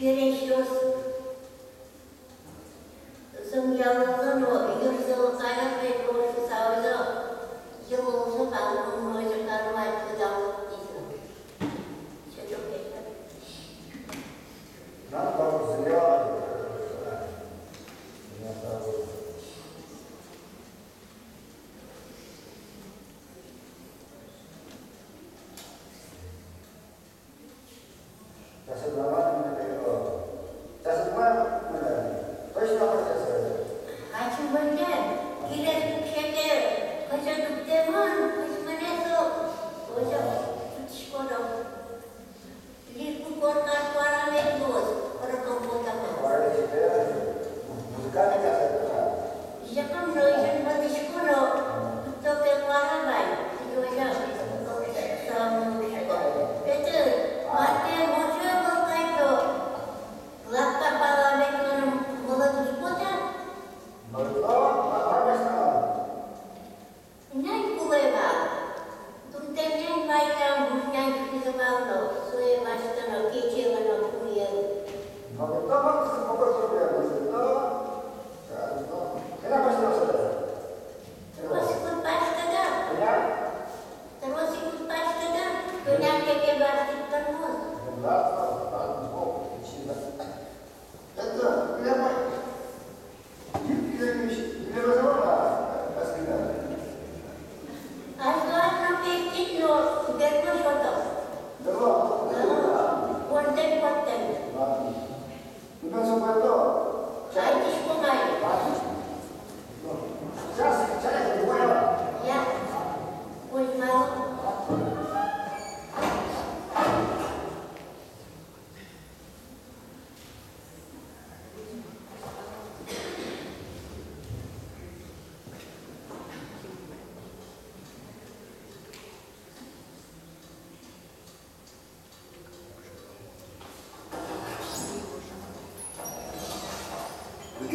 Bienvenidos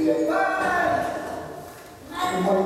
Amen. Amen.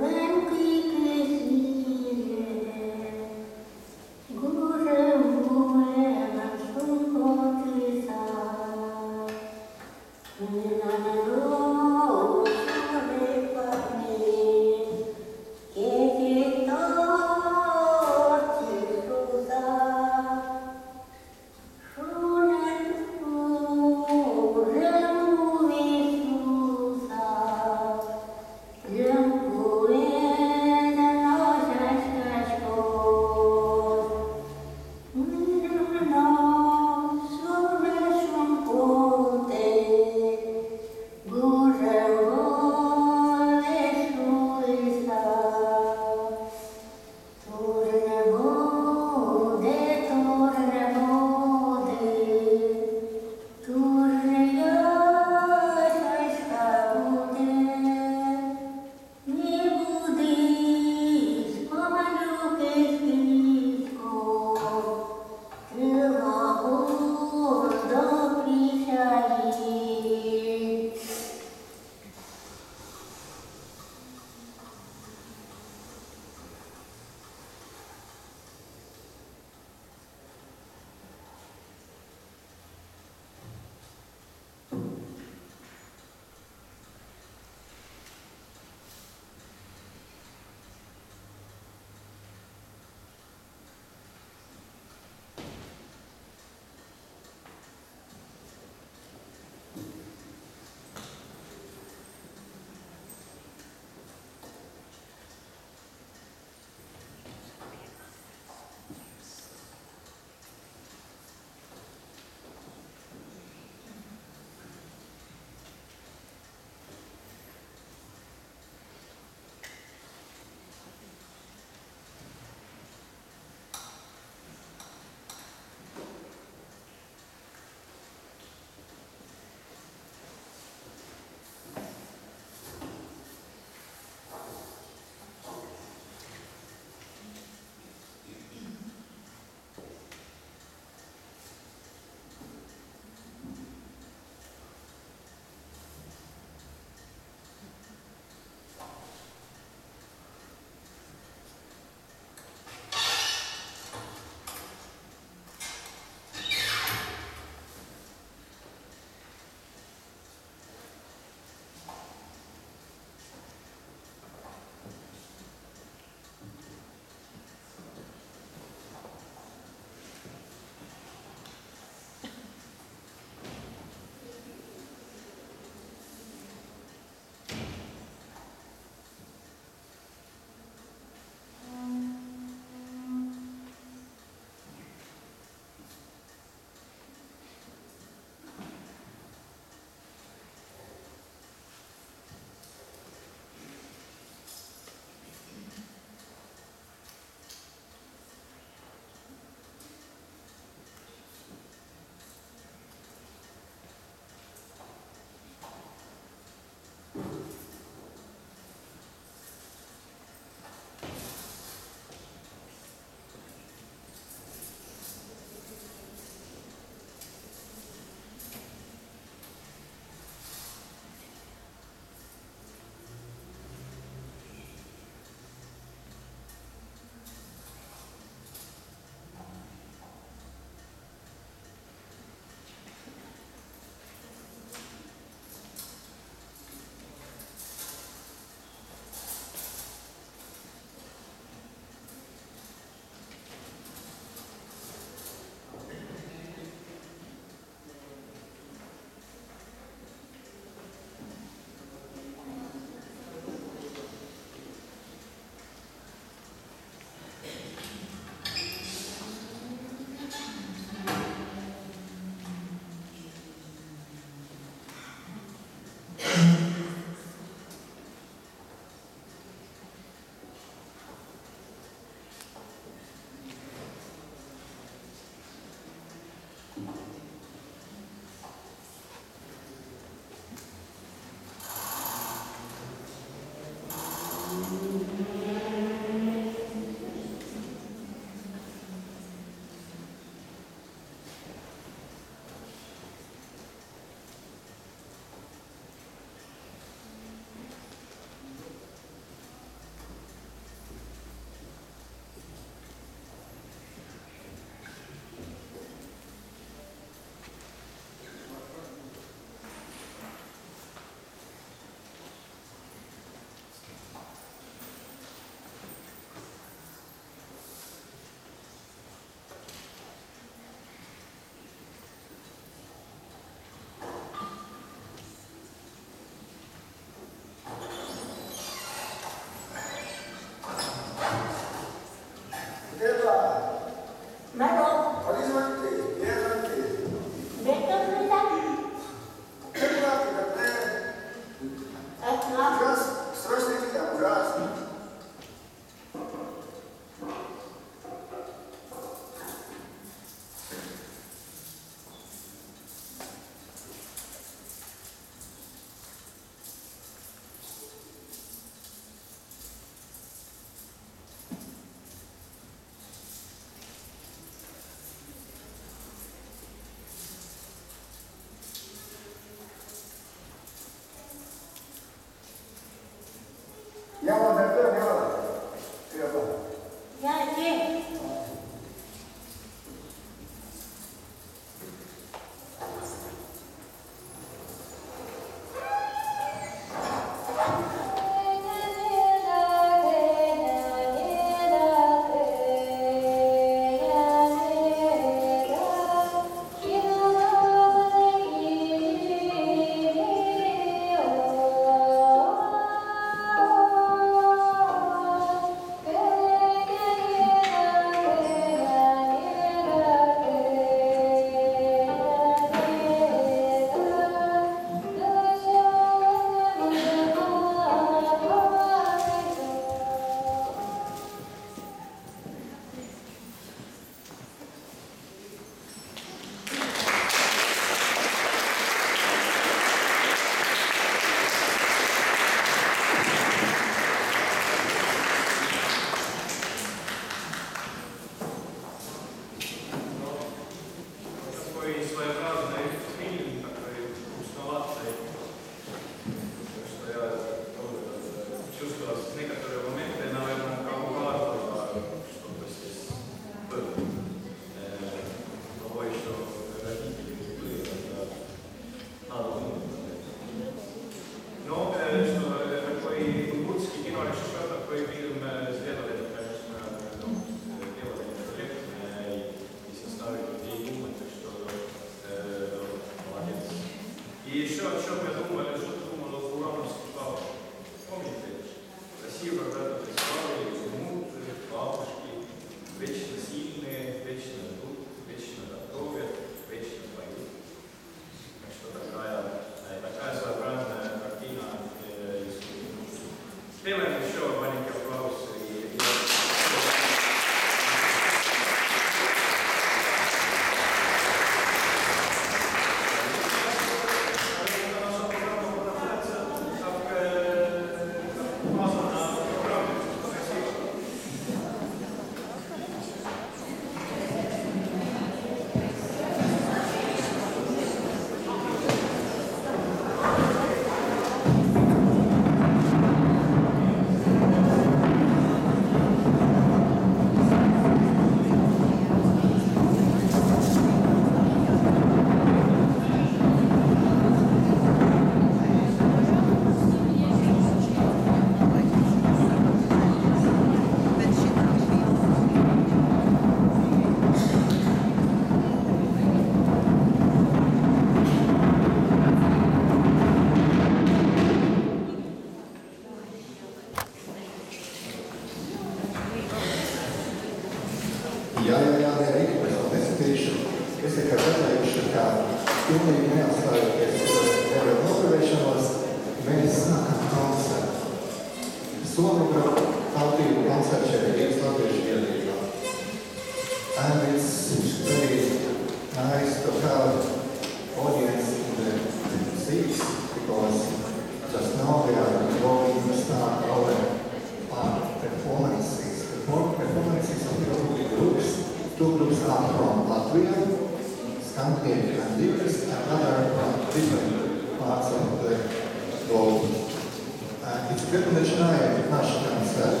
Начинаем наш концерт.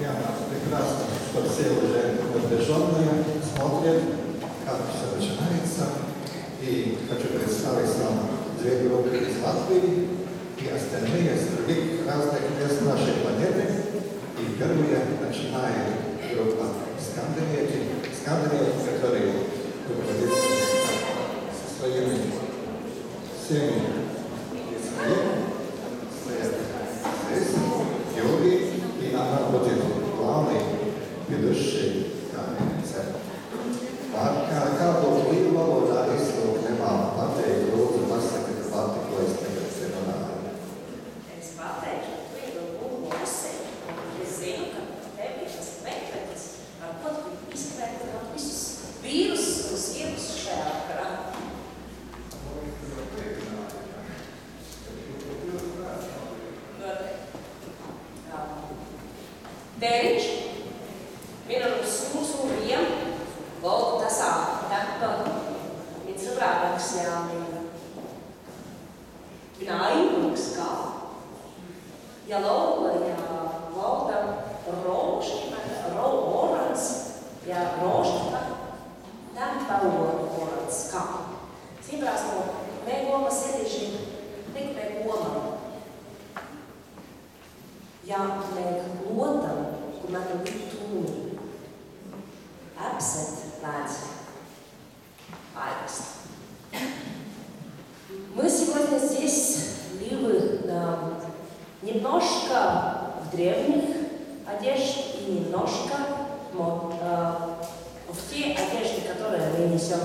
Я прекрасно, что все уже напряженные, смотрят, как все начинается. И хочу представить вам две группы из Латвии и остальные из других разных мест нашей планеты. И первая начинает группа Скандинавии, Скандинавии, которые руководится со своими всеми paradoxialnie. Naivniekskā, ja laulajā valda rožķina, ro, orans, ja rožķina, tad palo orans kā. Sībrās no mēgoma sēdīši tik mēgoma. Ja mēg lotam, kur mēg tūni, apset lēdzi. Немножко в древних одежд и немножко э, в те одежды, которые мы несем